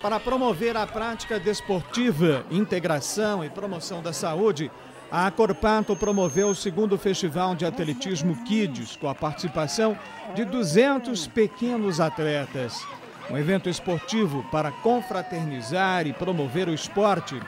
Para promover a prática desportiva, integração e promoção da saúde, a Corpato promoveu o segundo Festival de Atletismo Kids, com a participação de 200 pequenos atletas. Um evento esportivo para confraternizar e promover o esporte.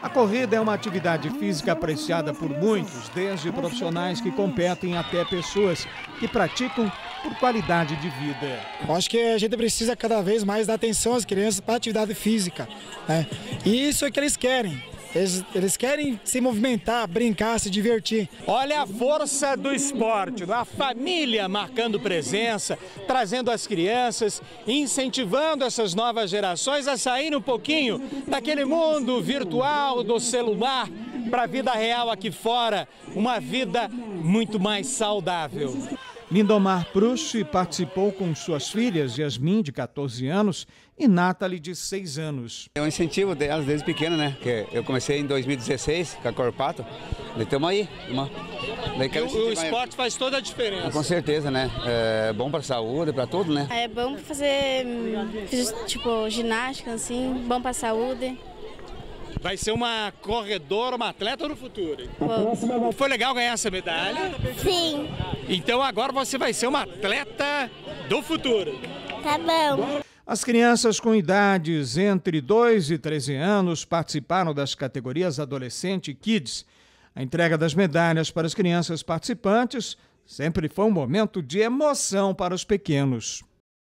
A corrida é uma atividade física apreciada por muitos, desde profissionais que competem até pessoas que praticam por qualidade de vida. Eu acho que a gente precisa cada vez mais dar atenção às crianças para a atividade física. Né? E isso é que eles querem. Eles, eles, querem se movimentar, brincar, se divertir. Olha a força do esporte, a família marcando presença, trazendo as crianças, incentivando essas novas gerações a sair um pouquinho daquele mundo virtual do celular para a vida real aqui fora, uma vida muito mais saudável. Lindomar Prush participou com suas filhas, Yasmin, de 14 anos, e Nathalie, de 6 anos. É um incentivo delas desde pequena, né? Que eu comecei em 2016 com a Corpato. Estamos aí. Uma... o, o esporte faz toda a diferença. Com certeza, né? É bom para a saúde, para tudo, né? É bom fazer, tipo, ginástica, assim, bom para a saúde. Vai ser uma corredora, uma atleta no futuro. Bom. Foi legal ganhar essa medalha? Sim. Então agora você vai ser uma atleta do futuro. Tá bom. As crianças com idades entre 2 e 13 anos participaram das categorias adolescente e kids. A entrega das medalhas para as crianças participantes sempre foi um momento de emoção para os pequenos.